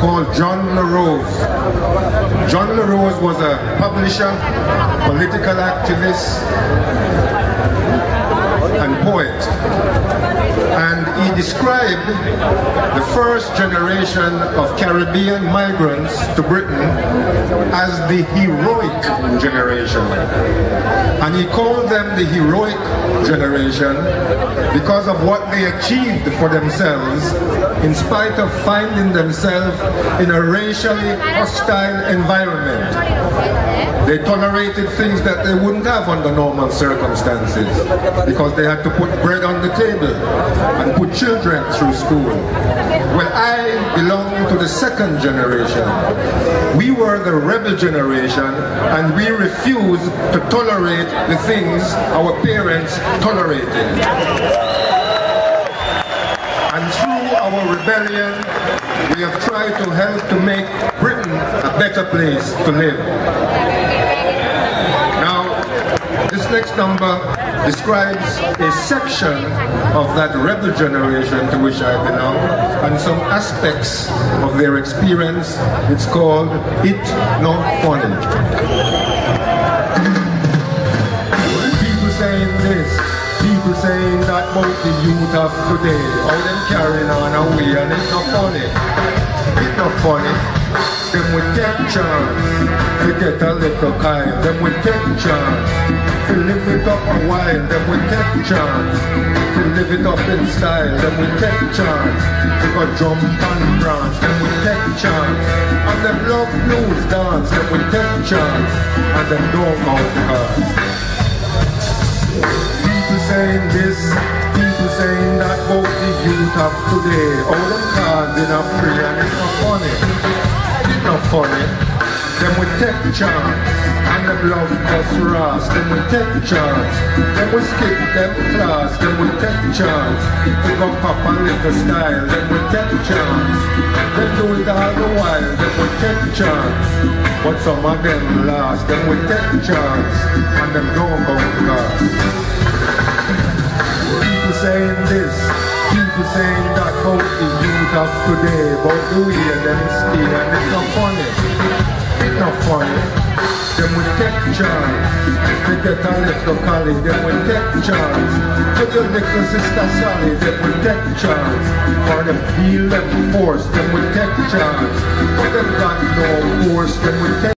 called John La Rose. John La Rose was a publisher, political activist, and poet and he described the first generation of Caribbean migrants to Britain as the heroic generation. And he called them the heroic generation because of what they achieved for themselves in spite of finding themselves in a racially hostile environment. They tolerated things that they wouldn't have under normal circumstances because they had to put bread on the table and put children through school. Well, I belong to the second generation. We were the rebel generation and we refused to tolerate the things our parents tolerated. And through our rebellion, we have tried to help to make Britain a better place to live. Now, this next number describes a section of that rebel generation to which I belong and some aspects of their experience. It's called It Noh Funny. Saying that about the youth of today, how them carrying on away and it's not funny. It's not funny them will take chance to get a little kind. Them will take chance to live it up a while. Them will take chance to live it up in style. Them will take chance to go jump and branch. Them will take chance. And them love blues dance. Them will take chance. And them don't mouth cars. Saying this, people saying that about the youth of today. All them cards in a free and it's not funny no funny. Then we take chance, and them love us ras. Then we take the chance, then we skip them class. Then we take the chance, we go pop a little style. Then we take the chance, then do it all the while. Then we take chance, but some of them last. Then we take the chance, and them don't go class. About the youth of today, about the way them stay, and it's not funny. It's not funny. Them will take chance to get a little college. Them will take chance to your little sister Sally. Them will take chance for them feel them force. Them will take chance, but them got no force. Them will take